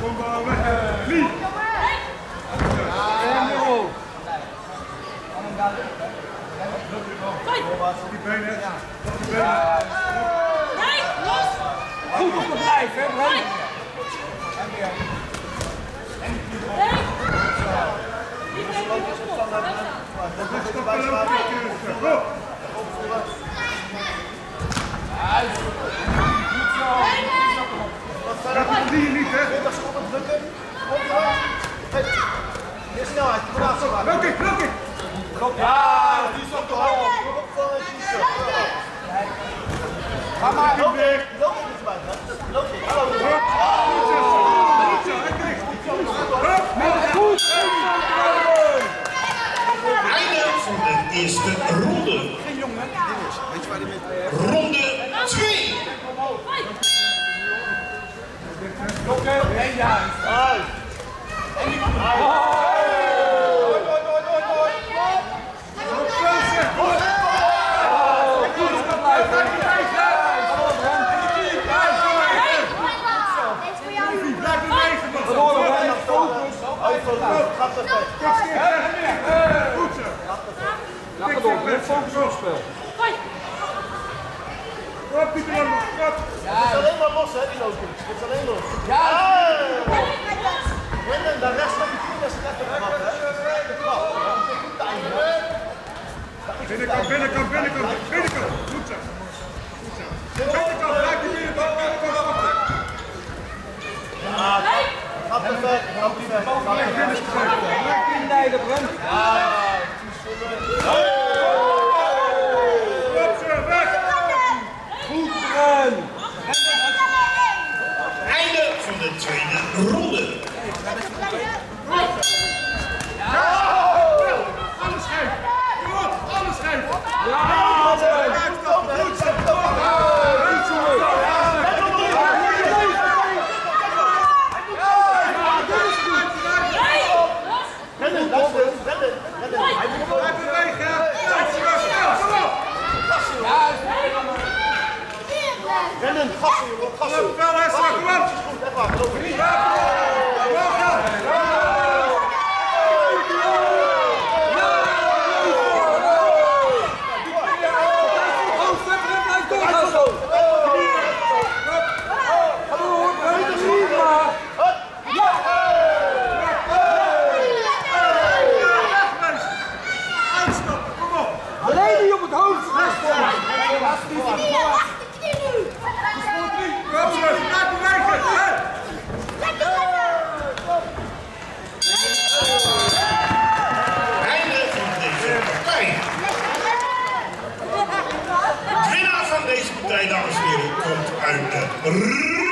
Kom maar, kom Die benen. Die benen. Nee, los! Goed op hè, Bram? Nee! Die benen. Ja, die is op de hand. Ga maar. Loop in. Loop in erbij. Loop in. Hallo. Goed zo. Goed zo. Hij krijgt. Hup. Einde van de eerste ronde. Ronde 2. Uit. Blijf bewegen, man. Uit van de Gaat perfect. Goed zo. Het op, het is alleen maar los, hè, die lopen. Het is alleen los. Ja, de rest van die team lekker timen. Binnenkant, binnenkant, binnenkant. خطي وخطي الله يسعدك dames en heren, komt uit de